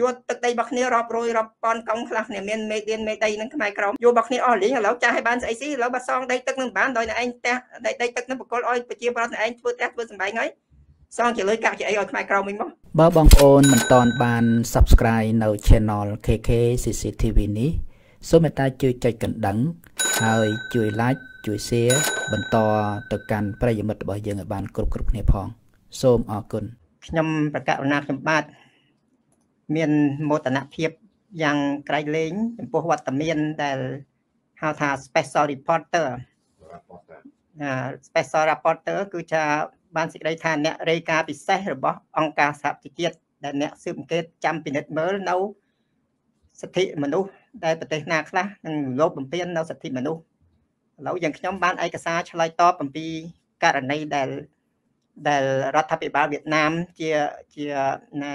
យកទឹកដីរបស់គ្នារាប់រយរាប់ពាន់កង់ខ្លះគ្នាមានមេឌៀនមេដីនឹងខ្មែរក្រមយករបស់គ្នាអស់លីងឥឡូវចាស់ឲ្យបានស្អីស៊ីឥឡូវបើសងដីទឹកនឹងបានដោយឯងផ្ទះដីដីទឹកនឹងបកលឲ្យប្រជាប្រដ្ឋឯងធ្វើផ្ទះធ្វើសម្បែងហើយសងជាលុយកាក់ជាអីឲ្យខ្មែរក្រមវិញមកបើបងប្អូនមិនតន់បាន Subscribe នៅ Channel KK CCTV នេះសូមមេត្តាជួយចុចកណ្ដឹង ហើយជួយ Like ជួយ Share បន្តទៅកាន់ប្រិយមិត្តរបស់យើងឲ្យបានគ្រប់គ្រប់គ្នាផង សូមអរគុណខ្ញុំប្រកាសណាខ្ញុំបាទ មានមោទនភាពយ៉ាងក្រៃលែងចំពោះវត្តមានដែលហៅថា special reporter special reporter គឺជាបានសេចក្តីថាអ្នករាយការណ៍ពិសេសរបស់អង្គការសហប្រជាជាតិដែលអ្នកស៊ើបអង្កេតចាំពិនិត្យមើលនៅសិទ្ធិមនុស្សដែលប្រទេសណាខ្លះនឹងលោបបំពាននៅសិទ្ធិមនុស្សឥឡូវយើងខ្ញុំបានឯកសារឆ្លើយតបអំពីករណីដែលដែលរដ្ឋាភិបាលវៀតណាមជាជាណែ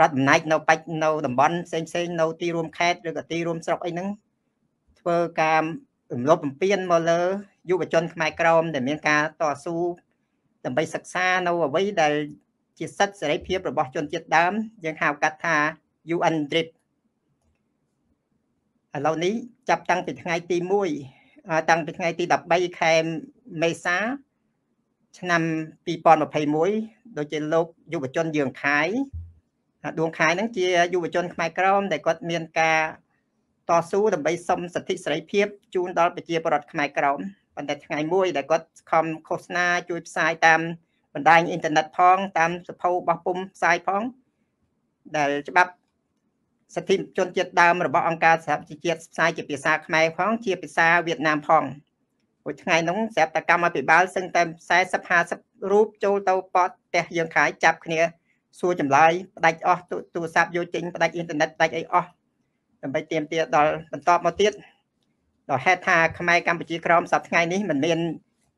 រដ្ឋអំណាចនៅបាច់នៅតំបន់ផ្សេងផ្សេងនៅទីរួមខេត្តឬក៏ទីរួមស្រុកអីហ្នឹងធ្វើការរំលោភបំពានមកលើយុវជនខ្មែរក្រមដែលមានការតស៊ូដើម្បីសិក្សានៅអ្វីដែលជាសិទ្ធិសេរីភាពរបស់ជនជាតិដើមយើងហៅកាត់ថា UN DRIP ឥឡូវនេះចាប់តាំងពីថ្ងៃទី1តាំងពីថ្ងៃទី13ខែមេសា ឆ្នាំ2021ដូចជាលោកយុវជនយើងខាយ ដួងខាយហ្នឹងជាយុវជនខ្មែរក្រមដែលគាត់មានការតស៊ូដើម្បីសុំសិទ្ធិសេរីភាពជូនដល់ប្រជាពលរដ្ឋខ្មែរក្រមប៉ុន្តែថ្ងៃមួយដែលគាត់ខំឃោសនាជួយផ្សាយតាមបណ្ដាញអ៊ីនធឺណិតផងតាមសភៅបោះពុំផ្សាយផងដែលច្បាប់សិទ្ធិជនជាតិដើមរបស់អង្គការសហប្រជាជាតិផ្សាយជាភាសាខ្មែរផងជាភាសាវៀតណាមផងមួយថ្ងៃនោះស្រាប់តែកម្មអភិបាលសឹងតែ40 50រូបចូលទៅប៉តផ្ទះយើងខាយចាប់គ្នា សួរចម្លើយផ្ដាច់អស់ទូរស័ព្ទយកចេញផ្ដាច់អ៊ីនធឺណិតផ្ដាច់អីអស់ដើម្បីទៀមទាដល់បន្តមកទៀតដល់ហេតុថាខ្មែរកម្ពុជាក្រមសប្តាហ៍ថ្ងៃនេះមិនមាន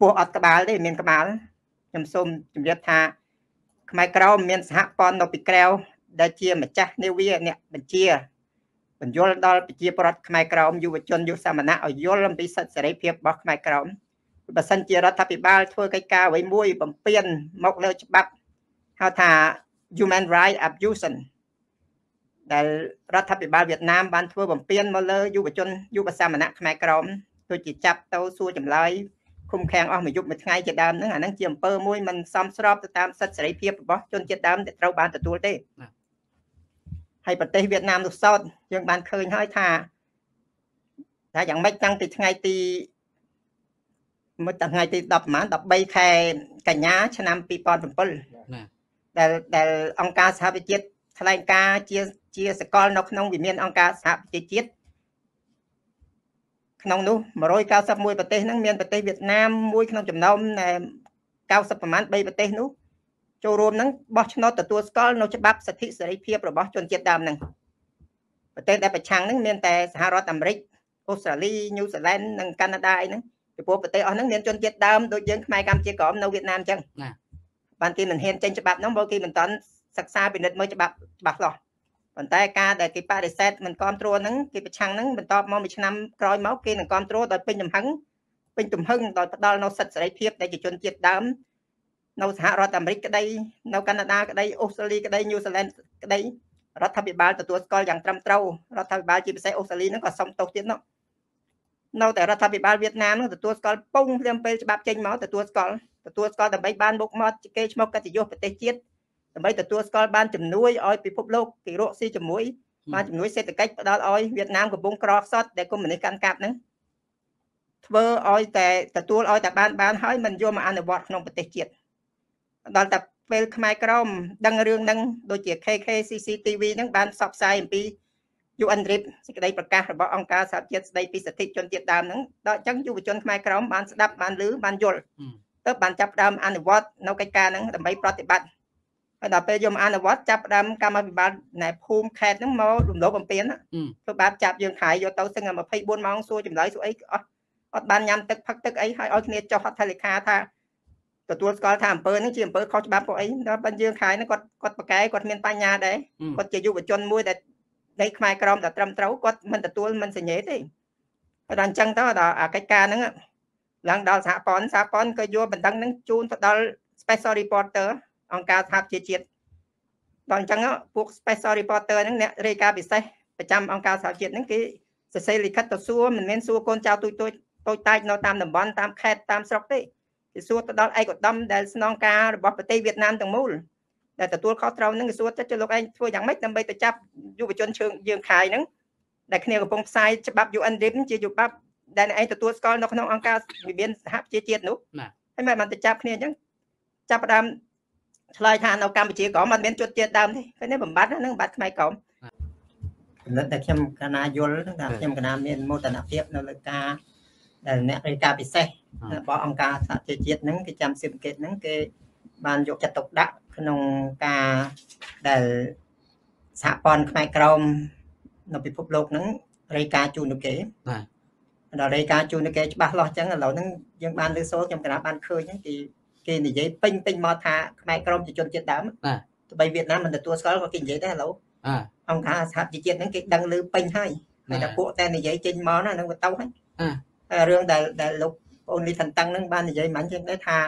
ពោះអត់ក្បាលទេមានក្បាលខ្ញុំសូមជម្រាបថាខ្មែរក្រមមានសហព័ន្ធនៅពីក្រៅដែលជាម្ចាស់នាវាអ្នកបញ្ជាបញ្យលដល់ប្រជាប្រដ្ឋខ្មែរក្រមយុវជនយុវសមណៈឲ្យយល់អំពីសិទ្ធិសេរីភាពរបស់ខ្មែរក្រមបើសិនជារដ្ឋាភិបាលធ្វើកិច្ចការអ្វីមួយបំពេញមកលើច្បាប់ហៅថា human right abuse ដែលរដ្ឋាភិបាលវៀតណាមបានធ្វើបំពេញមកលើយុវជនយុវសាមណៈខ្មែរក្រមដូចជាចាប់ទៅសួរចម្លើយឃុំឃាំងអស់មួយយប់មួយថ្ងៃជាដើមហ្នឹងអាហ្នឹងជាអំពើមួយមិនសមស្របទៅតាមសិទ្ធិសេរីភាពរបស់ជនជាតិដើមដែលត្រូវបានទទួលទេហើយប្រទេសវៀតណាមនោះសោតយើងបានឃើញហើយថាថាយ៉ាងម៉េចតាំងពីថ្ងៃទីមួយថ្ងៃទី10ប្រហែល13ខែកញ្ញាឆ្នាំ2007 ដែលដែលអង្គការសហប្រជាជាតិថ្លែងការជាជាសកលនៅក្នុងវិមានអង្គការសហប្រជាជាតិក្នុងនោះ191ប្រទេសហ្នឹងមានប្រទេសវៀតណាមមួយក្នុងចំណោម90ប្រមាណ3ប្រទេសនោះចូលរួមហ្នឹងបោះឆ្នោតទទួលស្គាល់នៅច្បាប់សិទ្ធិសេរីភាពរបស់ជនជាតិដើមហ្នឹងប្រទេសដែលប្រឆាំងហ្នឹងមានតែសហរដ្ឋអាមេរិកអូស្ត្រាលីញូហ្សេឡង់និងកាណាដាអីហ្នឹងពីព្រោះប្រទេសអស់ហ្នឹងមានជនជាតិដើមដូចយើងខ្មែរកម្ពុជាក្រមនៅវៀតណាមអញ្ចឹងណា បានគេមិនហ៊ានចេញច្បាប់ហ្នឹងព្រោះគេមិនតាន់សិក្សាពិនិត្យមើលច្បាប់ច្បាស់លាស់ប៉ុន្តែការដែលគេបដិសេធមិនគ្រប់គ្រងហ្នឹងគេប្រឆាំងហ្នឹងបន្តមកមួយឆ្នាំក្រោយមកគេនឹងគ្រប់គ្រងដោយពេញទំហឹងពេញទំហឹងដោយផ្ដល់នូវសិទ្ធិសេរីភាពដែលជាជនជាតិដើមនៅសហរដ្ឋអាមេរិកក្តីនៅកាណាដាក្តីអូស្ត្រាលីក្តីញូហ្សេឡង់ក្តីរដ្ឋាភិបាលទទួលស្គាល់យ៉ាងត្រឹមត្រូវរដ្ឋាភិបាលជាពិសេសអូស្ត្រាលីហ្នឹងក៏សុំទោសទៀតនោះនៅតែរដ្ឋាភិបាលវៀតណាមហ្នឹងទទួលស្គាល់ពងភ្លាមពេលច្បាប់ចេញមកទទួលស្គាល់ ទទួលស្គាល់ដើម្បីបានមុខមាត់គេឈ្មោះកិត្តិយសប្រទេសជាតិដើម្បីទទួលស្គាល់បានជំនួយឲ្យពិភពលោកគេរកស៊ីជាមួយបានជំនួយសេដ្ឋកិច្ចផ្ដល់ឲ្យវៀតណាមកំពុងក្រខ្សត់ដែលកុម្មុយនីសកាន់កាប់ហ្នឹងធ្វើឲ្យតែទទួលឲ្យតែបានបានហើយមិនយកមកអនុវត្តក្នុងប្រទេសជាតិដល់តែពេលខ្មែរក្រមដឹងរឿងហ្នឹងដូចជា KK CCTV ហ្នឹងបានផ្សព្វផ្សាយអំពី UN RIP សេចក្តីប្រកាសរបស់អង្គការសហជាតិស្តីពីសិទ្ធិជនជាតិដើមហ្នឹងដល់អញ្ចឹងយុវជនខ្មែរក្រមបានស្ដាប់បានឮបានយល់ ទៅបានចាប់ដើមអនុវត្តនៅកិច្ចការហ្នឹងដើម្បីប្រតិបត្តិហើយដល់ពេលយកមកអនុវត្តចាប់ដើមកម្មវិបាលណែភូមិខេត្តហ្នឹងមករំលោភបំពានធ្វើបាបចាប់យើងខាយយកទៅសឹង24ម៉ោងសួរចម្លើយសួរអីអត់អត់បានញ៉ាំទឹកផឹកទឹកអីហើយឲ្យគ្នាចុះហត្ថលេខាថាទទួលស្គាល់ថាអំពើហ្នឹងជាអំពើខុសច្បាប់ពួកអីដល់បើយើងខាយហ្នឹងគាត់គាត់ប្រកែគាត់មានបញ្ញាដែរគាត់ជាយុវជនមួយដែលនៃខ្មែរក្រមតែត្រឹមត្រូវគាត់មិនទទួលមិនសញ្ញេទេហើយដល់អញ្ចឹងទៅដល់អាកិច្ចការហ្នឹង ឡើងដល់សហព័ន្ធសហព័ន្ធក៏យកបណ្ដឹងហ្នឹងជូនទៅដល់ special reporter អង្គការសហប្រជាជាតិដល់អញ្ចឹងពួក special reporter ហ្នឹងអ្នករាយការណ៍ពិសេសប្រចាំអង្គការសហជាតិហ្នឹងគេសរសេរលិខិតទៅសួរមិនមែនសួរកូនចៅទូចទូចតូចតាចនៅតាមតំបន់តាមខេត្តតាមស្រុកទេគេសួរទៅដល់ឯកឧត្តមដែលស្នងការរបស់ប្រទេសវៀតណាមទាំងមូលដែលទទួលខុសត្រូវហ្នឹងគេសួរទៅលោកឯងធ្វើយ៉ាងម៉េចដើម្បីទៅចាប់យុវជនជើងយើងខាយហ្នឹងដែលគ្នាកំពុងផ្សាយច្បាប់ UN RIM ជាច្បាប់ ដែលឯងទទួលស្គាល់នៅក្នុងអង្គការវិមានសហប្រជាជាតិនោះហើយមិនបានទៅចាប់គ្នាអញ្ចឹងចាប់ផ្ដើមឆ្លើយថានៅកម្ពុជាក៏មិនមានជនជាតិដើមទេពេលនេះបំបត្តិហ្នឹងបំបត្តិខ្មែរក្រមចំណុចដែលខ្ញុំកណាយល់ថាខ្ញុំកណាមានមោទនភាពនៅលើការដែលអ្នករាយការណ៍ពិសេសរបស់អង្គការសហជីវជាតិហ្នឹងគេចាំសៀបកេតហ្នឹងគេបានយកចិត្តទុកដាក់ក្នុងការដែលសហព័ន្ធខ្មែរក្រមនៅពិភពលោកហ្នឹងរាយការណ៍ជូនទៅគេបាទ ដល់រាយការណ៍ជូនទៅគេច្បាស់លាស់អញ្ចឹងឥឡូវហ្នឹងយើងបានលើសូលខ្ញុំកណាបានឃើញហ្នឹងគេគេនិយាយពេញពេញមកថាខ្មែរក្រមជាជនជាតិដើមបាទទោះបីវៀតណាមមិនទទួលស្គាល់ក៏គេនិយាយដែរឥឡូវអង្គការសហជីវជាតិហ្នឹងគេដឹងឮពេញហើយហើយតែពួកតែនិយាយចេញមកណានឹងបន្ទោហើយហើយរឿងដែលដែលលោកបងលីថាន់តឹងហ្នឹងបាននិយាយមិនចឹងដែរថា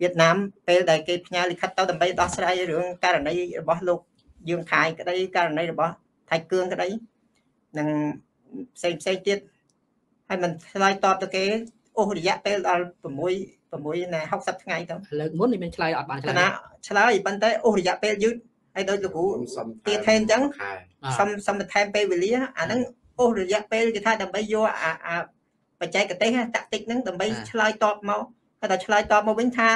វៀតណាមពេលដែលគេផ្ញើលិខិតទៅដើម្បីដោះស្រាយរឿងករណីរបស់លោកយើងខាយក្តីករណីរបស់ថៃគឿងក្តីនិងផ្សេងផ្សេងទៀត ហើយมันឆ្លើយតបទៅគេអូសរយៈពេលដល់6 6ណែ60ថ្ងៃទៅលើកមុននេះមានឆ្លើយអត់បានឆ្លើយណាឆ្លើយប៉ុន្តែអូសរយៈពេលយឺតហើយដូចលោកគ្រូទៀតថែមអញ្ចឹងសុំសុំបន្ថែមពេលវេលាអាហ្នឹងអូសរយៈពេលគេថាដើម្បីយកអាអាបច្ចេកទេសតាក់ទិកហ្នឹងដើម្បីឆ្លើយតបមកហើយតែឆ្លើយតបមកវិញថា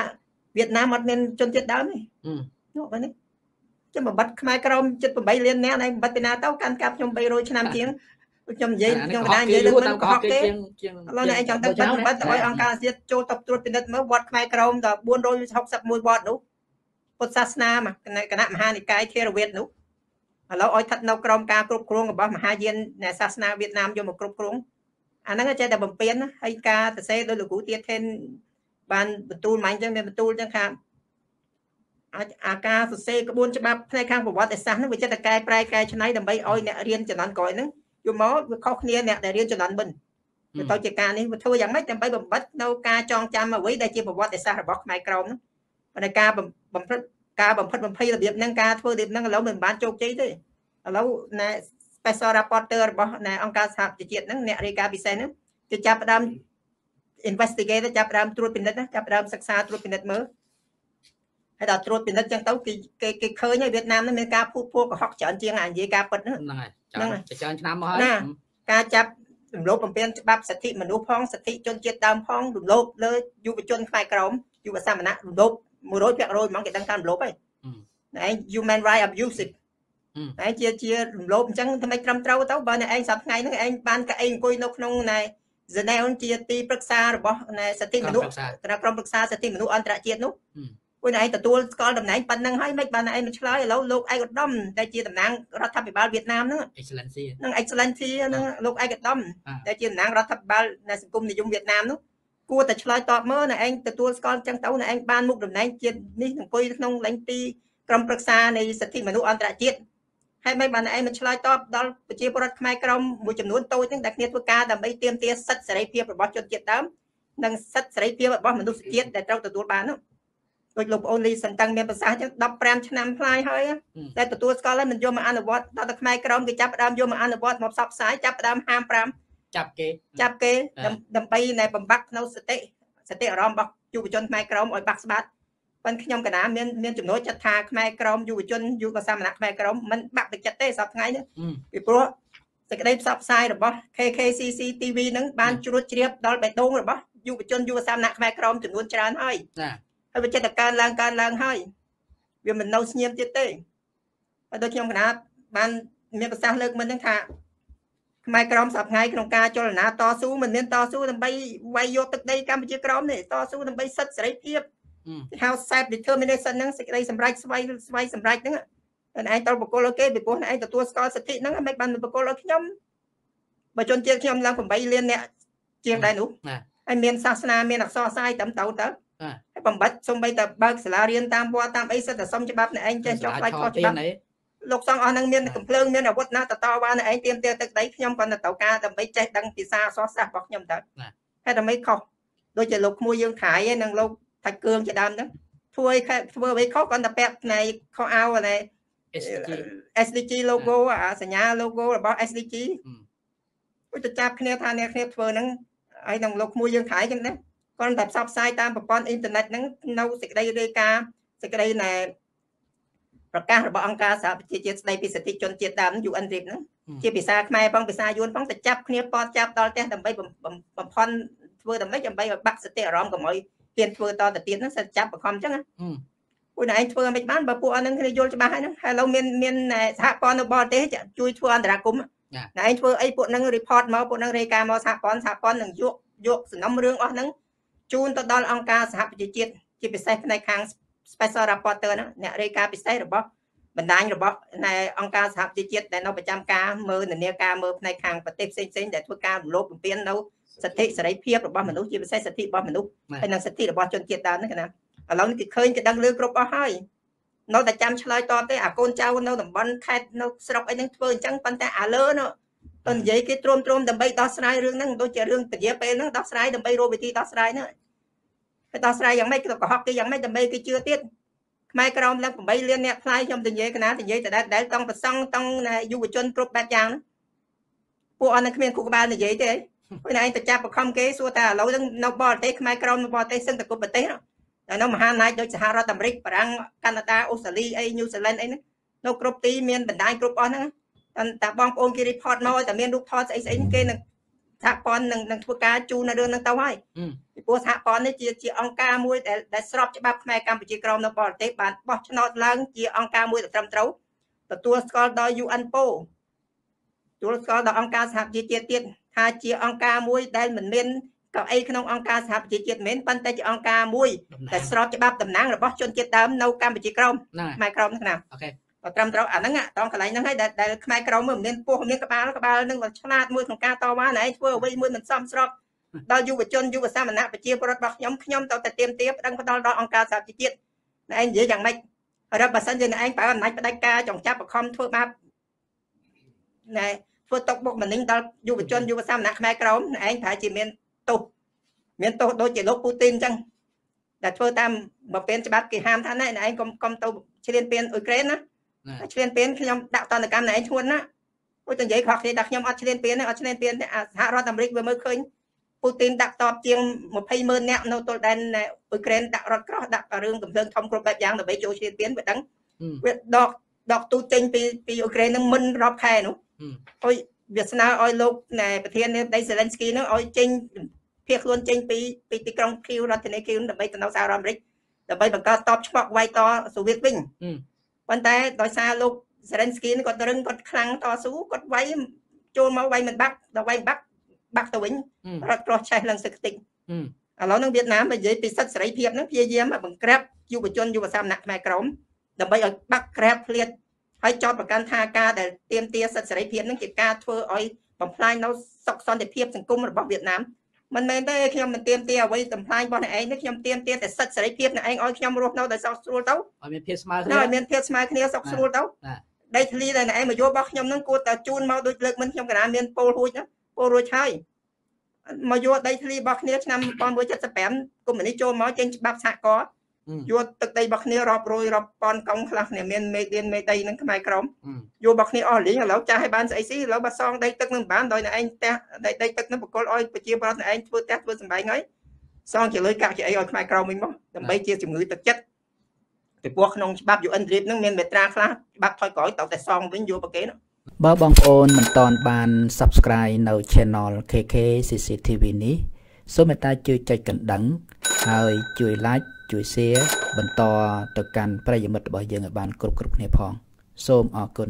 វៀតណាមអត់មានជនជាតិដើមទេនោះបើនេះចាំបបត្តិខ្មែរក្រម78លាននាក់ឯងបបត្តិពីណាទៅកាន់កាប់ខ្ញុំ300ឆ្នាំជាង ខ្ញុំនិយាយខ្ញុំកណ្ដាលនិយាយលើមិនកុហកទេឥឡូវនេះឯងចង់ទៅបិទបិទឲ្យអង្គការអាស៊ានចូលតបត្រួតពិនិត្យមើលវត្តខ្មែរក្រមដល់461វត្តនោះពុទ្ធសាសនាគណៈមហានិកាយធេរវាទនោះឥឡូវឲ្យស្ថិតនៅក្រមការគ្រប់គ្រងរបស់មហាយានសាសនាវៀតណាមយកមកគ្រប់គ្រងអាហ្នឹងចេះតែបំពេញហើយការសរសេរដោយលោកគ្រូទៀតថេនបានបន្ទូលមកអញ្ចឹងមានបន្ទូលអញ្ចឹងថាអាការសរសេរក្បួនច្បាប់ផ្នែកខាងប្រវត្តិសាស្ត្រហ្នឹងវាចិត្តតែកែប្រែកែច្នៃដើម្បីឲ្យអ្នករៀនចំនួនក្រោយហ្នឹង យកមកវាខុសគ្នាអ្នកដែលរៀនចំនួនបិណ្ឌវាទៅជាការនេះវាធ្វើយ៉ាងម៉េចដើម្បីបំបត្តិនៅការចងចាំអ្វីដែលជាប្រវត្តិសាស្ត្ររបស់ខ្មែរក្រមហ្នឹងប៉ុន្តែការបំផិតការបំផិតបំភ័យរបៀបហ្នឹងការធ្វើរបៀបហ្នឹងឥឡូវមិនបានជោគជ័យទេឥឡូវណែ special rapporteur របស់ណែអង្គការសហប្រជាជាតិហ្នឹងអ្នករាយការណ៍ពិសេសហ្នឹងគេចាប់ផ្ដើម investigate ចាប់ផ្ដើមត្រួតពិនិត្យណាចាប់ផ្ដើមសិក្សាត្រួតពិនិត្យមើលហើយដល់ត្រួតពិនិត្យចឹងទៅគេគេគេឃើញហើយវៀតណាមនឹងមានការភូតភួរកុហកច្រើនជាងអានិយាយការពិតហ្នឹងហើយហ្នឹងហើយ ច្រើនឆ្នាំមកហើយណាការចាប់រំលោភបំពានច្បាប់សិទ្ធិមនុស្សផងសិទ្ធិជនជាតិដើមផងរំលោភលើយុវជនខ្មែរក្រមយុវសាមណៈរំលោភ100%ហ្មងគេដឹងថារំលោភហើយឯង human right abusive ឯងជាជារំលោភអញ្ចឹងធ្វើម៉េចត្រឹមត្រូវទៅបើអ្នកឯងសប្ថ្ងៃហ្នឹងឯងបានកឯងអង្គុយនៅក្នុងណែ Geneva ជាទីប្រឹក្សារបស់ណែសិទ្ធិមនុស្សគណៈក្រុមប្រឹក្សាសិទ្ធិមនុស្សអន្តរជាតិនោះ ពួកឯងទទួលស្គាល់តំណែងប៉ុណ្ណឹងហើយមិនបានឯងមិនឆ្លើយឥឡូវលោកឯកឧត្តមដែលជាតំណាងរដ្ឋាភិបាលវៀតណាមហ្នឹង Excellency ហ្នឹង Excellency ហ្នឹងលោកឯកឧត្តមដែលជាតំណាងរដ្ឋាភិបាលនៃសង្គមនិយមវៀតណាមនោះគួរតែឆ្លើយតបមើលណែឯងទទួលស្គាល់ចឹងទៅណែឯងបានមុខតំណែងជានេះអង្គុយក្នុងលេងទីក្រុមប្រឹក្សានៃសិទ្ធិមនុស្សអន្តរជាតិហើយមិនបានឯងមិនឆ្លើយតបដល់ប្រជាពលរដ្ឋខ្មែរក្រមមួយចំនួនតូចហ្នឹងដែលគ្នាធ្វើការដើម្បីទាមទារសិទ្ធិសេរីភាពរបស់ជនជាតិដើមនិងសិទ្ធិសេរីភាពរបស់មនុស្សជាតិដែលត្រូវទទួលបាននោះ ដូចលោកប្អូនលីសន្តឹងមានប្រសាសន៍ចឹង15ឆ្នាំផ្លាយហើយតែទទួលស្គាល់ហើយមិនយកមកអនុវត្តដល់តែខ្មែរក្រមគេចាប់ផ្ដើមយកមកអនុវត្តមកផ្សព្វផ្សាយចាប់ផ្ដើមហាម5ចាប់គេចាប់គេដើម្បីណែបំបាក់នៅសតិសតិអារម្មណ៍របស់យុវជនខ្មែរក្រមឲ្យបាក់ស្បាត់ប៉ុន្តែខ្ញុំកណាមានមានចំណូលចិត្តថាខ្មែរក្រមយុវជនយុវសាមណៈខ្មែរក្រមមិនបាក់ទឹកចិត្តទេសប្តាហ៍ថ្ងៃនេះពីព្រោះសេចក្តីផ្សព្វផ្សាយរបស់ KKCC TV នឹងបានជ្រួតជ្រាបដល់បេះដូងរបស់យុវជនយុវសាមណៈខ្មែរក្រមចំនួនច្រើនហើយ ហើយវាចិត្តតែកើនឡើងកើនឡើងហើយវាមិននៅស្ងៀមទៀតទេហើយដូចខ្ញុំកណាបានមានប្រសាសន៍លើកមុនហ្នឹងថាខ្មែរក្រមសប្តាហ៍ថ្ងៃក្នុងការចលនាតស៊ូមិនមានតស៊ូដើម្បីវាយយកទឹកដីកម្ពុជាក្រមទេតស៊ូដើម្បីសិទ្ធិសេរីភាពគេហៅ self determination ហ្នឹងសេចក្តីសម្រេចស្វ័យស្វ័យសម្រេចហ្នឹងតែឯងត្រូវបកគលឲ្យគេពីព្រោះឯងទទួលស្គាល់សិទ្ធិហ្នឹងមិនបានបកគលឲ្យខ្ញុំបើជនជាតិខ្ញុំឡើង8លានអ្នកជាងដែរនោះហើយមានសាសនាមានអក្សរសាយត្រឹមត្រូវទៅ ហើយបំបត្តិសំបីតែបើកសាលារៀនតាមវត្តតាមអីសិតតែសុំច្បាប់អ្នកឯងចេះចុះផ្លាច់ខុសច្បាប់លោកសង្ឃអស់នឹងមានកំភ្លើងមានអាវុធណាតតវ៉ាអ្នកឯងទៀមទាទឹកដីខ្ញុំគាត់ទៅត្រូវការដើម្បីចេះដឹងភាសាអក្សរសាស្ត្ររបស់ខ្ញុំទៅហើយដើម្បីខុសដូចជាលោកក្មួយយើងខាយឯងលោកថាច់គឿងជាដើមហ្នឹងធ្វើឲ្យធ្វើអ្វីខុសគាត់តែពាក់ផ្នែកខុសអោណែ SDG SDG logo អាសញ្ញា logo របស់ SDG ឧទាចាប់គ្នាថាអ្នកគ្នាធ្វើហ្នឹងហើយនឹងលោកមួយយើងខៃចឹងណា គ្រាន់តែផ្សព្វផ្សាយតាមប្រព័ន្ធអ៊ីនធឺណិតហ្នឹងនៅសេចក្តីរាយការណ៍សេចក្តីណែប្រកាសរបស់អង្គការសហប្រជាជាតិស្តីពីសិទ្ធិជនជាតិដើម UNDRIP ហ្នឹងជាភាសាខ្មែរផងភាសាយួនផងទៅចាប់គ្នាពតចាប់ដល់ផ្ទះដើម្បីបំផន់ធ្វើដើម្បីដើម្បីឲ្យបាក់សតិអារម្មណ៍កុំឲ្យហ៊ានធ្វើតទៅទៀតហ្នឹងសិតចាប់បង្ខំអញ្ចឹងណាពួកឯងធ្វើមិនបានបើពួកអស់ហ្នឹងគ្នាយល់ច្បាស់ហើយហ្នឹងហើយឥឡូវមានមានសហព័ន្ធនៅបរទេសជួយធ្វើអន្តរាគមន៍ណែឯងធ្វើអីពួកហ្នឹង report មកពួកហ្នឹងរាយការណ៍មកសហព័ន្ធសហព័ន្ធនឹងយកយកសំណុំរឿងអស់ហ្នឹង ជូនទៅដល់អង្គការសហប្រជាជាតិជាពិសេសផ្នែកខាង special rapporteur ហ្នឹងអ្នករាយការណ៍ពិសេសរបស់បណ្ដាញរបស់នៃអង្គការសហប្រជាជាតិដែលនៅប្រចាំការមើលនានាការមើលផ្នែកខាងប្រទេសផ្សេងផ្សេងដែលធ្វើការរំលោភបំពាននៅសិទ្ធិសេរីភាពរបស់មនុស្សជាពិសេសសិទ្ធិរបស់មនុស្សហើយនិងសិទ្ធិរបស់ជនជាតិដើមហ្នឹងណាឥឡូវនេះគេឃើញគេដឹងលឺគ្រប់អស់ហើយនៅតែចាំឆ្លើយតបទេអាកូនចៅនៅតំបន់ខេត្តនៅស្រុកអីហ្នឹងធ្វើអញ្ចឹងប៉ុន្តែអាលើនោះ ទៅនិយាយគេទ្រាំទ្រាំដើម្បីដោះស្រាយរឿងហ្នឹងដូចជារឿងពជាពេលហ្នឹងដោះស្រាយដើម្បីរកវិធីដោះស្រាយហ្នឹងហើយដោះស្រាយយ៉ាងម៉េចគេទៅកុហកគេយ៉ាងម៉េចដើម្បីគេជឿទៀតខ្មែរក្រមឡើង8លានអ្នកផ្លាយខ្ញុំទៅនិយាយកណាទៅនិយាយទៅដែលដែលតង់ប្រសង់តង់យុវជនគ្រប់បែបយ៉ាងពួកអត់នឹងគ្មានគូក្បាលនិយាយទេហើយឯងទៅចាប់បខំគេសួរថាឥឡូវហ្នឹងនៅបរទេសខ្មែរក្រមនៅបរទេសសឹងតែគ្រប់ប្រទេសតែនៅមហាអំណាចដូចសហរដ្ឋអាមេរិកបារាំងកាណាដាអូស្ត្រាលីអីញូហ្សេឡង់អីហ្នឹងនៅគ្រប់ទីមានបណ្ដាញគ្រប់អស់ហ្នឹង តែបងប្អូនគេ report មកតែមានរូបថតស្អីស្អីគេនឹងសហព័ន្ធនឹងនឹងធ្វើការជូននៅរឿងហ្នឹងទៅហើយពីព្រោះសហព័ន្ធនេះជាជាអង្គការមួយដែលដែលស្របច្បាប់ខ្មែរកម្ពុជាក្រមនៅបរទេសបានបោះឆ្នោតឡើងជាអង្គការមួយដែលត្រឹមត្រូវទទួលស្គាល់ដោយ UNPO ទទួលស្គាល់ដោយអង្គការសហប្រជាជាតិទៀតថាជាអង្គការមួយដែលមិនមានកៅអីក្នុងអង្គការសហប្រជាជាតិមិនមែនប៉ុន្តែជាអង្គការមួយដែលស្របច្បាប់តំណាងរបស់ជនជាតិដើមនៅកម្ពុជាក្រមខ្មែរក្រមហ្នឹងណាអូខេ ត្រឹមត្រូវអាហ្នឹងត្រង់កន្លែងហ្នឹងហើយដែលខ្មែរក្រមមិនមានពោះមានក្បាលក្បាលហ្នឹងវាឆ្លាតមួយក្នុងការតវ៉ាណែឯងធ្វើអ្វីមួយមិនសមស្របដល់យុវជនយុវសាមណៈប្រជាពលរដ្ឋរបស់ខ្ញុំខ្ញុំទៅតែទៀមទាបដឹងផ្ដល់ដល់អង្គការសហជីវជាតិណែឯងនិយាយយ៉ាងម៉េចរឹបបើសិនជាឯងប្រើអំណាចផ្ដាច់ការចង់ចាប់បខំធ្វើបាបណែធ្វើຕົកបុកម្នេញដល់យុវជនយុវសាមណៈខ្មែរក្រមឯងប្រហែលជាមានទោសមានទោសដូចជាលោកពូទីនអញ្ចឹងតែធ្វើតាមបើពេលច្បាប់គេហាមថាណែឯងកុំកុំទៅឈ្លានពានអ៊ុយក្រែនណា ឈ្លានពានខ្ញុំដាក់តន្តកម្មណែឯងឈួនណាអូតែនិយាយខុសគ្នាថាខ្ញុំអត់ឈ្លានពានទេអត់ឈ្លានពានទេសហរដ្ឋអាមេរិកវាមើលឃើញពូទីនដាក់តបជាង20ម៉ឺននាក់នៅទល់ដែនអ៊ុយក្រែនដាក់រថក្រោះដាក់រឿងកំភ្លើងធំគ្រប់បែបយ៉ាងដើម្បីចូលឈ្លានពានវាដឹងវាដកដកទូចេញពីពីអ៊ុយក្រែននឹងមិនរាប់ខែនោះអុយវាស្នើឲ្យលោកប្រធាននាយកដៃសេឡិនស្គីនឹងឲ្យចេញភៀសខ្លួនចេញពីពីទីក្រុងគីវរដ្ឋធានីគីវដើម្បីទៅនៅសហរដ្ឋអាមេរិកដើម្បីបង្កើតតបឆ្ពោះវាយតសូវៀតវិញ ប៉ុន្តែដោយសារលោកសេរិនស្គីគាត់រឹងគាត់ខ្លាំងតស៊ូគាត់វាយចូលមកវាយមិនបាក់ដល់វាយបាក់បាក់ទៅវិញរត់ក្រោះឆេះឡើងសឹកតិចឥឡូវនឹងវៀតណាមនិយាយពីសិទ្ធិសេរីភាពហ្នឹងព្យាយាមបង្ក្រាបយុវជនយុវសាមណៈខ្មែរក្រមដើម្បីឲ្យបាក់ក្រាបឃ្លាតហើយចោតប្រកាន់ថាការដែលទៀមទាសិទ្ធិសេរីភាពហ្នឹងជាការធ្វើឲ្យបំផ្លាញនៅសុខសន្តិភាពសង្គមរបស់វៀតណាម មិនមែនទេខ្ញុំមិនទៀមទាអ្វីបំផ្លាញរបស់អ្នកឯងទេខ្ញុំទៀមទាតែសិទ្ធិសេរីភាពអ្នកឯងឲ្យខ្ញុំរស់នៅដោយសុខស្រួលទៅឲ្យមានភាពស្មើគ្នាឲ្យមានភាពស្មើគ្នាសុខស្រួលទៅដីធ្លីដែលអ្នកឯងមកយករបស់ខ្ញុំនឹងគួរតែជូនមកដូចលើកមិនខ្ញុំកណាមានពលរួចណាពលរួចហើយមកយកដីធ្លីរបស់គ្នាឆ្នាំ1975កុម្មុយនីចូលមកចេញច្បាប់សហគមន៍ យកទឹកដីរបស់គ្នារាប់រយរាប់ពាន់កង់ខ្លះគ្នាមានមេឌៀនមេដីនឹងខ្មែរក្រមយករបស់គ្នាអស់លីងឥឡូវចាស់ឲ្យបានស្អីស៊ីឥឡូវបើសងដីទឹកនឹងបានដោយអ្នកឯងផ្ទះដីដីទឹកនឹងបកលឲ្យប្រជាប្រដ្ឋអ្នកឯងធ្វើផ្ទះធ្វើសំបែងហើយសងជាលុយកាក់ជាអីឲ្យខ្មែរក្រមវិញមកដើម្បីជាជំងឺទឹកចិត្តពីព្រោះក្នុងច្បាប់ UN Trade នឹងមានមេត្រាខ្លះច្បាប់ថយក្រោយត្រូវតែសងវិញយកប្រកេនបើបងប្អូនមិនតន់បាន Subscribe នៅ Channel KK CCTV នេះសូមមេត្តាជួយចុចកណ្ដឹង ហើយជួយ Like ជួយ share បន្តទៅកាន់ប្រិយមិត្តរបស់យើងឲ្យបានគ្រប់គ្រប់គ្នាផង សូមអរគុណ